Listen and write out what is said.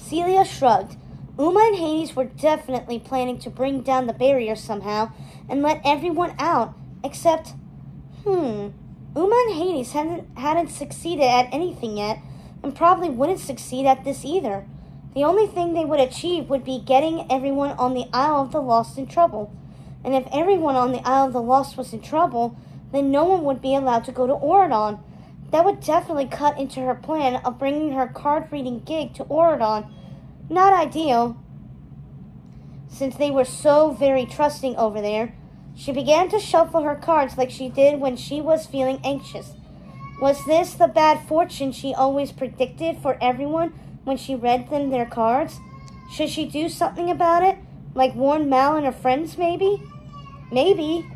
Celia shrugged. Uma and Hades were definitely planning to bring down the barrier somehow and let everyone out, except, hmm, Uma and Hades hadn't, hadn't succeeded at anything yet and probably wouldn't succeed at this either. The only thing they would achieve would be getting everyone on the Isle of the Lost in trouble. And if everyone on the Isle of the Lost was in trouble, then no one would be allowed to go to Auradon. That would definitely cut into her plan of bringing her card reading gig to Auradon. Not ideal, since they were so very trusting over there. She began to shuffle her cards like she did when she was feeling anxious. Was this the bad fortune she always predicted for everyone when she read them their cards? Should she do something about it? Like warn Mal and her friends, maybe? Maybe.